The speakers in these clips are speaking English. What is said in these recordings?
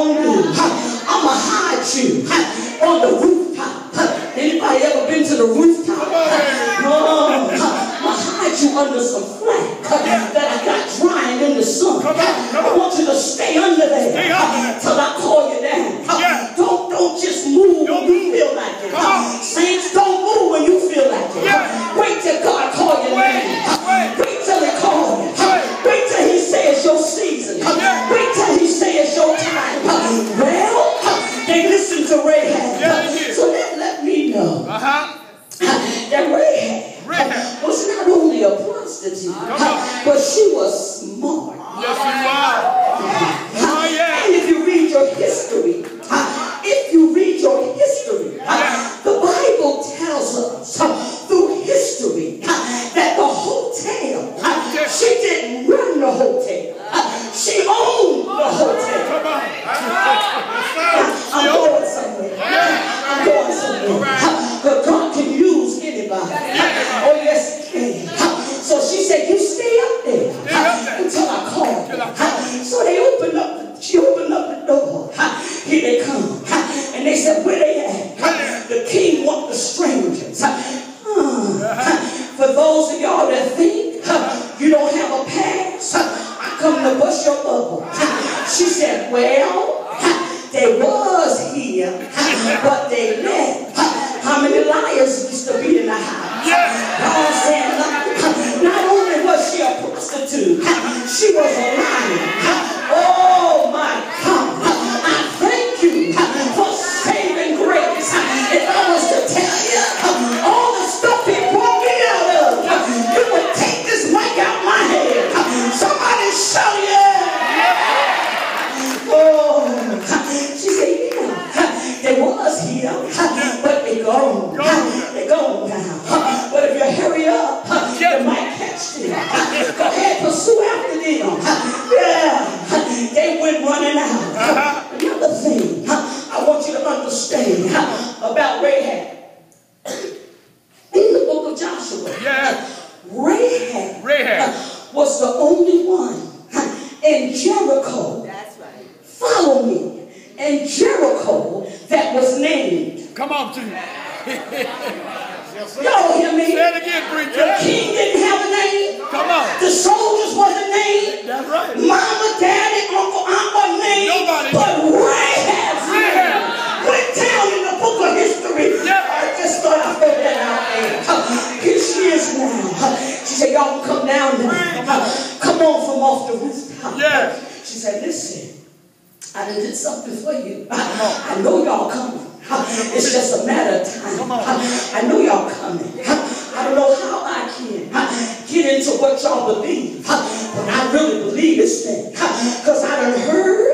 I'ma hide you on the rooftop. Anybody ever been to the rooftop? No. I'ma hide you under some flag that I got drying in the sun. I want you to stay under there till I call but she was smart. Yes, you are. Oh, yeah. And if you read your history, if you read your history, the Bible tells us through history that the hotel, she didn't run the hotel, she owned the hotel. Those of y'all that think huh, you don't have a pass, I come to bust your bubble. She said, Well, they was here, but they left. How many liars used to be about Rahab. In the book of Joshua, Yeah. Rahab, Rahab. Uh, was the only one uh, in Jericho That's right. follow me. And Jericho that was named. Come on, T. Y'all hear me? Say it again, The preacher. king didn't have a name. Come on. The soldiers wasn't named. That's right. Mama, daddy, uncle, aunt wasn't named. Nobody. But Rahab. Off the. Yeah. She said, listen, I done did something for you. I know y'all coming. It's just a matter of time. I know y'all coming. I don't know how I can get into what y'all believe, but I really believe this thing. Because I done heard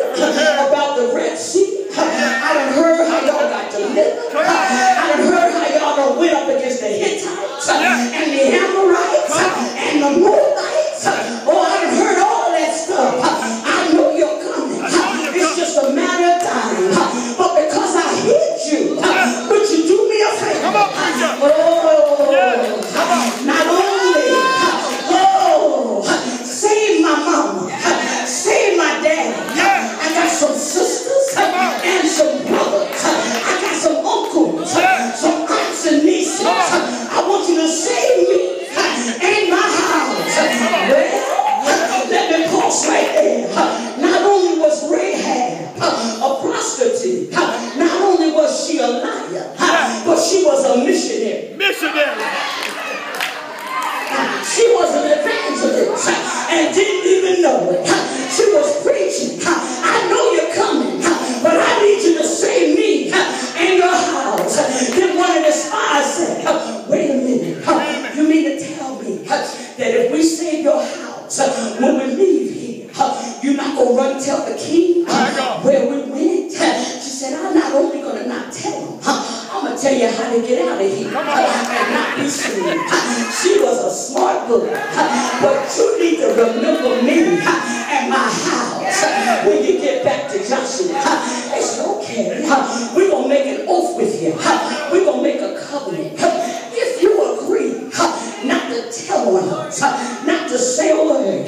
Not only was Rahab uh, a prostitute, uh, not only was she a liar, uh, but she was a missionary. Missionary. She was an evangelist and didn't even know it. She was preaching. I know you're coming, but I need you to save me and your house. Then one of the spies said, wait a minute. You mean to tell me that if we save your house, when we leave here, you're not going to run and tell the king where we went? She said, I'm not only going to not tell him, I'm going to tell you how to get out of here and not be seen. She was a smart girl, but you need to remember me and my house when you get back to Joshua. It's okay. We're going to make an oath with you. We're going to make a covenant. If you agree not to tell us, not to say a word,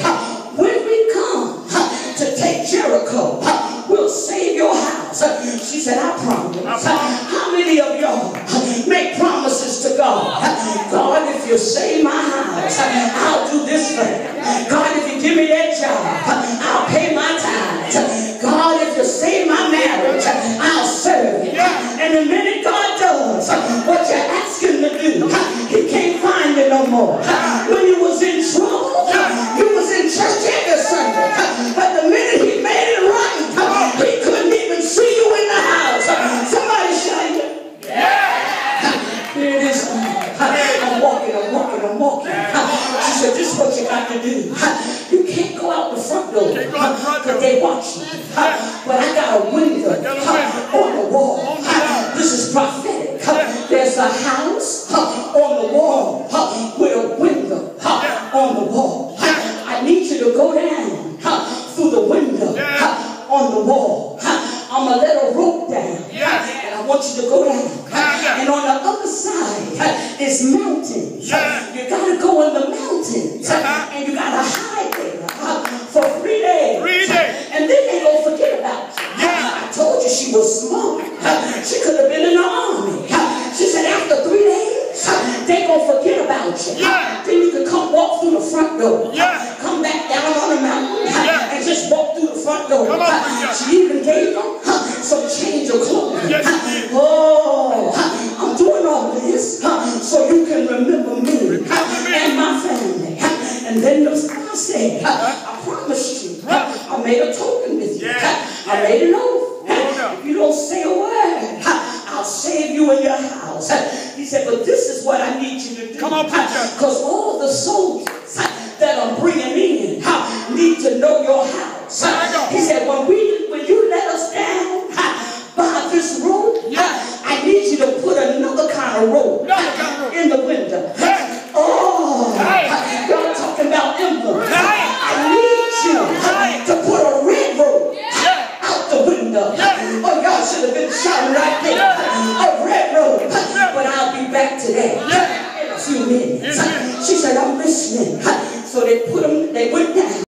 God? If you save my house, I'll do this thing. God, if you give me that job, I'll pay my tithes. God, if you save my marriage, I'll serve you. And the minute God does what you're asking to do, he can't find you no more. Is what you to do. You can't go out the front door Can't go out the front door. because they watch you. But I got a window on the wall. On the wall. This is prophetic. There's a house on the wall with a window on the wall. I need you to go down through the window on the wall. I'm going to let a rope down. Yes. And I want you to go down. And on the other side is mountains. You got to go in the mountains. Uh-huh. And you got to hide there uh, for three days. Three days. And then they to forget about you. Yeah. I told you she was smart. She could have been in the army. She said after three days, they to forget about you. Yeah. Then you can come walk through the front door. Yeah. Come back down on the mountain Yeah. and just walk through the front door. Come on. She even gave them Yeah. I made an oath. no. Y'all should have been shouting right there. A red rope. But I'll be back today. In a few minutes. In a minute. She said, I'm listening. So they put them, they went down.